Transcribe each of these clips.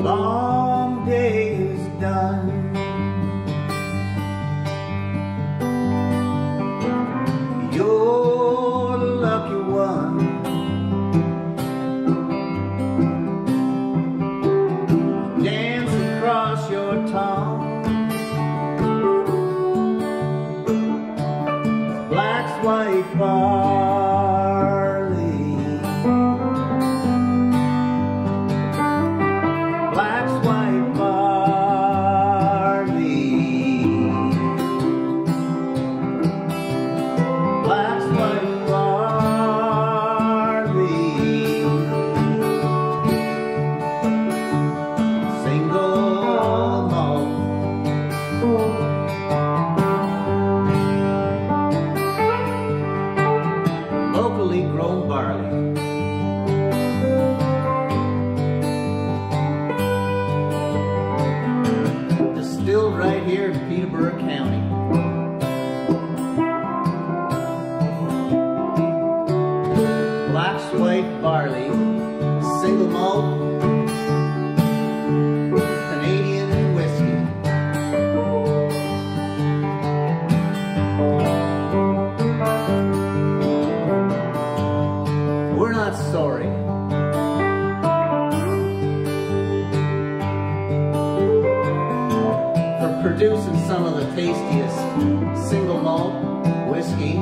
Long day is done. You're the lucky one. Dance across your tongue ไว้ครา malt barley. Distilled right here in Peterborough County. Black's White Barley, single malt, We're not sorry. For producing some of the tastiest single malt whiskey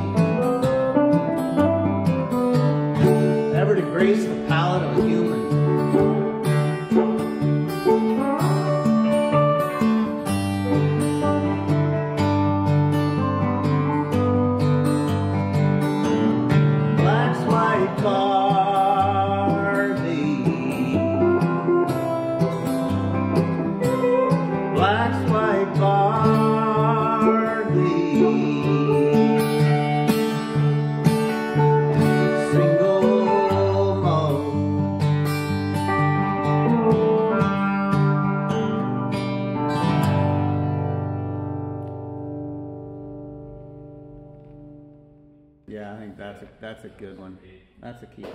ever to grace the palate of a human. White barley. Yeah, I think that's a, that's a good one. That's a keeper.